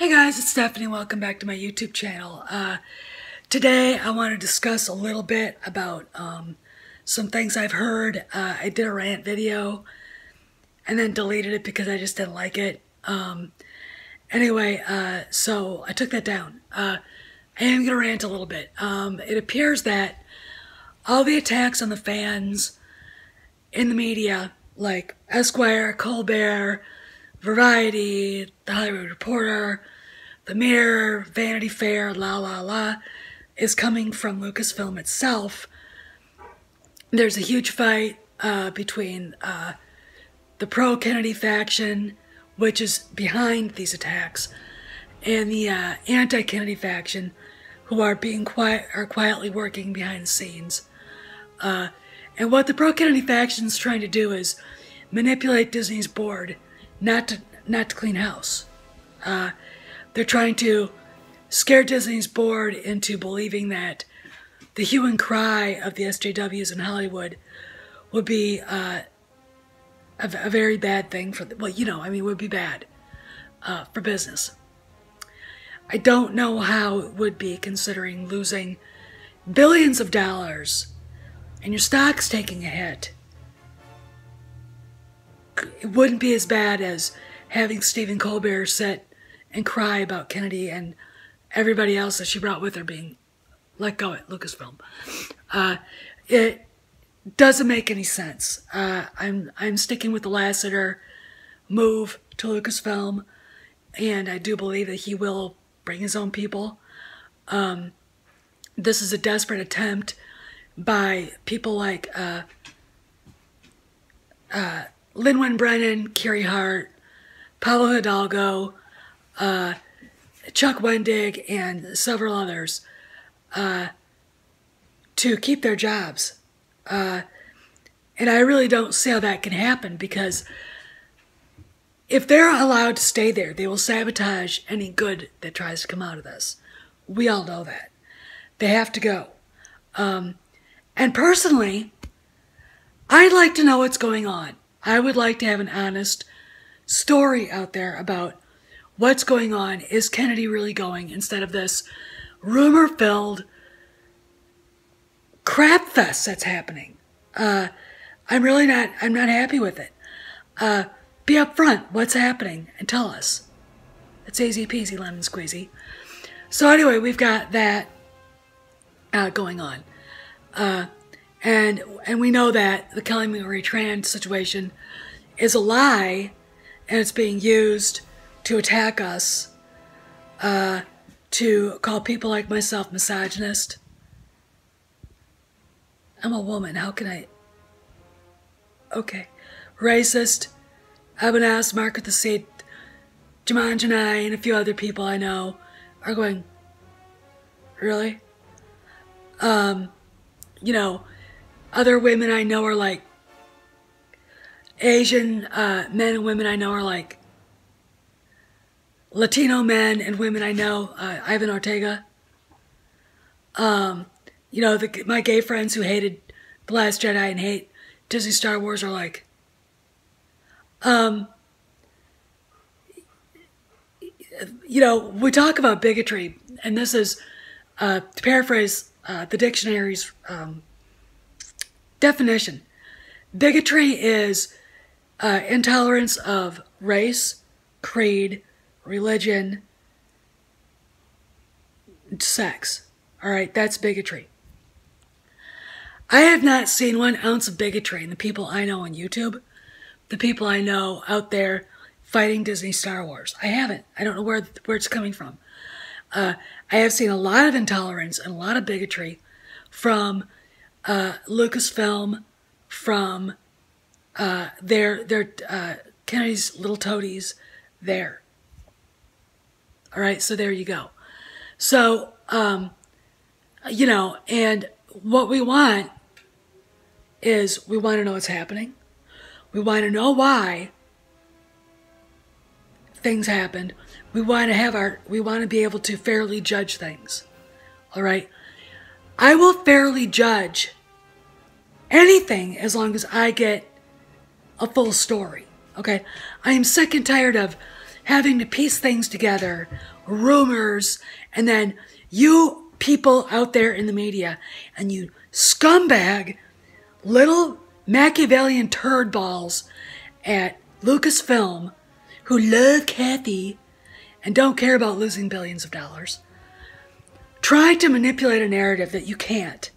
Hey guys, it's Stephanie. Welcome back to my YouTube channel. Uh, today I want to discuss a little bit about um, some things I've heard. Uh, I did a rant video and then deleted it because I just didn't like it. Um, anyway, uh, so I took that down. Uh, I am going to rant a little bit. Um, it appears that all the attacks on the fans in the media, like Esquire, Colbert, Variety, The Hollywood Reporter, The Mirror, Vanity Fair, la la la, is coming from Lucasfilm itself. There's a huge fight uh, between uh, the pro Kennedy faction, which is behind these attacks, and the uh, anti Kennedy faction, who are being quiet, are quietly working behind the scenes. Uh, and what the pro Kennedy faction is trying to do is manipulate Disney's board not to not to clean house. They're trying to scare Disney's board into believing that the hue and cry of the SJWs in Hollywood would be uh, a, a, very bad thing for the, well, you know, I mean, would be bad uh, for business. I don't know how it would be considering losing billions of dollars and your stock's taking a hit it wouldn't be as bad as having Stephen Colbert sit and cry about Kennedy and everybody else that she brought with her being let go at Lucasfilm. Uh, it doesn't make any sense. Uh, I'm I'm sticking with the Lasseter move to Lucasfilm, and I do believe that he will bring his own people. Um, this is a desperate attempt by people like uh, uh, Brennan, Kiri Hart, Pablo Hidalgo, uh, Chuck Wendig, and several others uh, to keep their jobs. Uh, and I really don't see how that can happen because if they're allowed to stay there, they will sabotage any good that tries to come out of this. We all know that. They have to go. Um, and personally, I'd like to know what's going on. I would like to have an honest story out there about what's going on. Is Kennedy really going instead of this rumor filled crap fest that's happening? Uh, I'm really not, I'm not happy with it. Uh, be upfront. What's happening and tell us. It's easy peasy lemon squeezy. So anyway, we've got that uh, going on. Uh, and and we know that the Kelly Marie Tran situation is a lie, and it's being used to attack us, uh, to call people like myself misogynist. I'm a woman. How can I? Okay, racist. I've been asked, Margaret the Seat, Jumanji and I, and a few other people I know are going. Really? Um, you know other women I know are like Asian uh, men and women I know are like Latino men and women I know, uh, Ivan Ortega. Um, you know, the, my gay friends who hated The Last Jedi and hate Disney Star Wars are like, um, you know, we talk about bigotry, and this is, uh, to paraphrase uh, the dictionary's um, Definition Bigotry is uh, intolerance of race, creed, religion, sex. All right, that's bigotry. I have not seen one ounce of bigotry in the people I know on YouTube, the people I know out there fighting Disney Star Wars. I haven't. I don't know where, where it's coming from. Uh, I have seen a lot of intolerance and a lot of bigotry from uh, Lucasfilm from uh, their their uh, Kennedy's little toadies there. All right, so there you go. So um, you know, and what we want is we want to know what's happening. We want to know why things happened. We want to have our we want to be able to fairly judge things. All right? I will fairly judge anything as long as I get a full story. Okay? I am sick and tired of having to piece things together, rumors, and then you people out there in the media and you scumbag little Machiavellian turd balls at Lucasfilm who love Kathy and don't care about losing billions of dollars try to manipulate a narrative that you can't.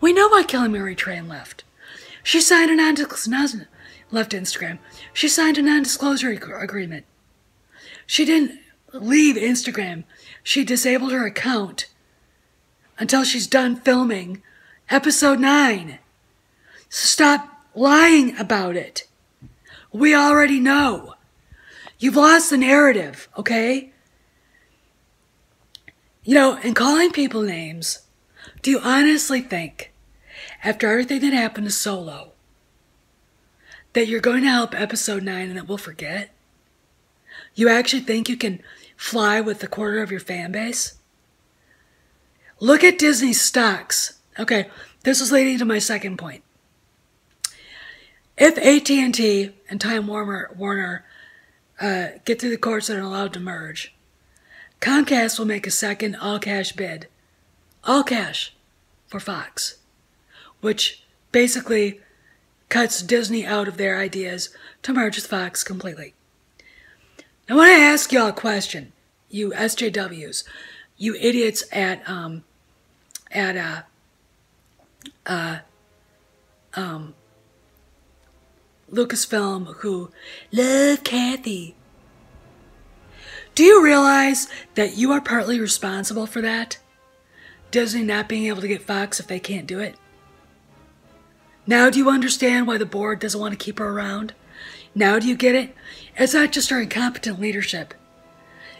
We know why Kelly Marie Tran left. She signed a non-disclosure left Instagram. She signed a non-disclosure agreement. She didn't leave Instagram. She disabled her account until she's done filming episode 9. Stop lying about it. We already know. You've lost the narrative, okay? You know, and calling people names, do you honestly think, after everything that happened to Solo, that you're going to help episode 9 and that we'll forget? You actually think you can fly with a quarter of your fan base? Look at Disney's stocks. Okay, this is leading to my second point. If AT&T and Time Warner, Warner uh, get through the courts and are allowed to merge, Comcast will make a second all cash bid, all cash, for Fox, which basically cuts Disney out of their ideas to merge with Fox completely. I want to ask y'all a question, you SJWs, you idiots at um, at uh, uh, um, Lucasfilm who love Kathy do you realize that you are partly responsible for that? Disney not being able to get Fox if they can't do it? Now do you understand why the board doesn't want to keep her around? Now do you get it? It's not just her incompetent leadership.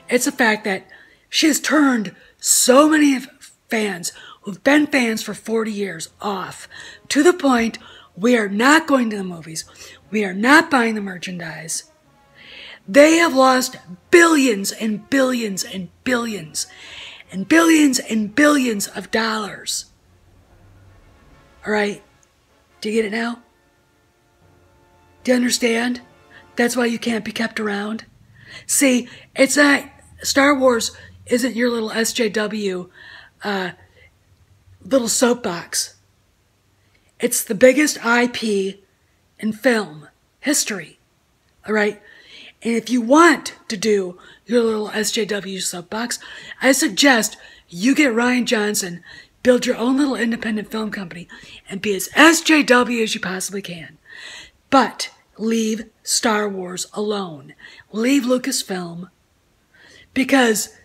It's the fact that she has turned so many fans who've been fans for 40 years off to the point we are not going to the movies. We are not buying the merchandise. They have lost billions and billions and billions and billions and billions of dollars. All right? Do you get it now? Do you understand? That's why you can't be kept around. See, it's not, Star Wars isn't your little SJW uh, little soapbox. It's the biggest IP in film history. All right? And if you want to do your little SJW soapbox, I suggest you get Rian Johnson, build your own little independent film company, and be as SJW as you possibly can. But leave Star Wars alone. Leave Lucasfilm. Because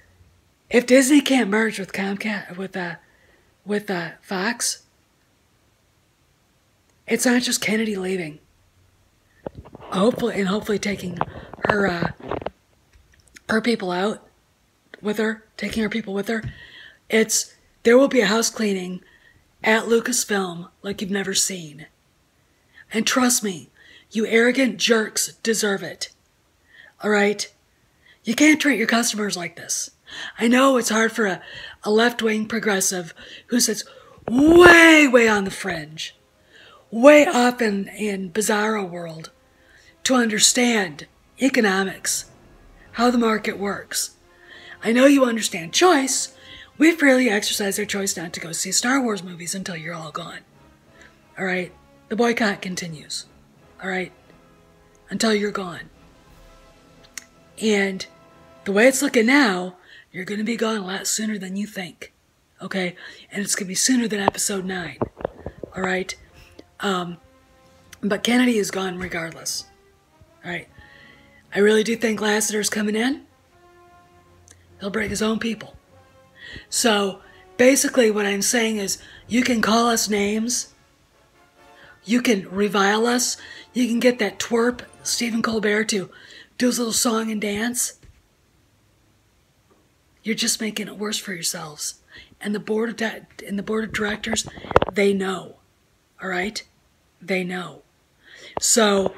if Disney can't merge with Comcast, with, uh, with uh, Fox, it's not just Kennedy leaving. Hopefully, and hopefully taking her uh, her people out with her, taking her people with her. It's there will be a house cleaning at Lucasfilm like you've never seen. And trust me, you arrogant jerks deserve it. All right? You can't treat your customers like this. I know it's hard for a, a left wing progressive who sits way, way on the fringe, way off in, in bizarro world to understand economics, how the market works. I know you understand choice. We freely exercise our choice not to go see Star Wars movies until you're all gone. All right? The boycott continues. All right? Until you're gone. And the way it's looking now, you're going to be gone a lot sooner than you think. Okay? And it's going to be sooner than episode 9. All right? Um, but Kennedy is gone regardless. All right? I really do think Lasseter's coming in. He'll bring his own people. So basically, what I'm saying is you can call us names, you can revile us, you can get that twerp, Stephen Colbert, to do his little song and dance. You're just making it worse for yourselves. And the board of and the board of directors, they know. All right? They know. So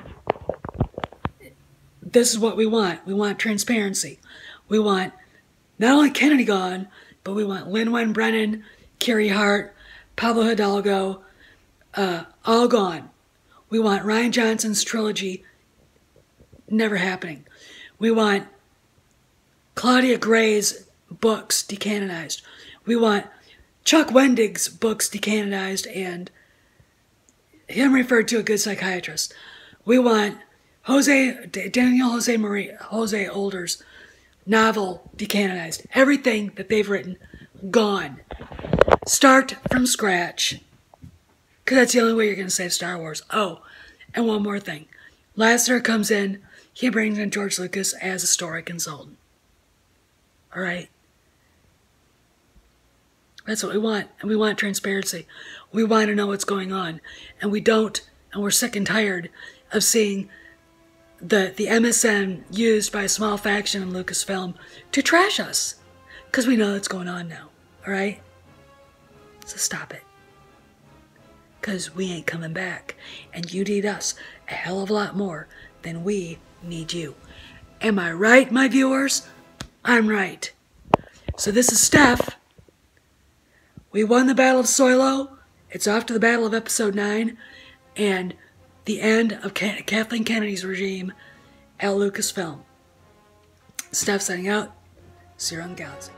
this is what we want. We want transparency. We want not only Kennedy gone, but we want Lynwen Brennan, Kiri Hart, Pablo Hidalgo, uh, all gone. We want Rian Johnson's trilogy never happening. We want Claudia Gray's books decanonized. We want Chuck Wendig's books decanonized and him referred to a good psychiatrist. We want Jose Daniel Jose Marie Jose Older's novel decanonized. Everything that they've written gone. Start from scratch. Because that's the only way you're going to save Star Wars. Oh, and one more thing. Lasseter comes in, he brings in George Lucas as a story consultant. All right? That's what we want. And we want transparency. We want to know what's going on. And we don't, and we're sick and tired of seeing the, the MSM used by a small faction in Lucasfilm to trash us. Because we know what's going on now. All right? So stop it. Because we ain't coming back. And you need us a hell of a lot more than we need you. Am I right, my viewers? I'm right. So this is Steph. We won the Battle of Solo. It's off to the Battle of Episode 9. And the end of Kathleen Kennedy's regime at Lucasfilm. Steph signing out. See you around the galaxy.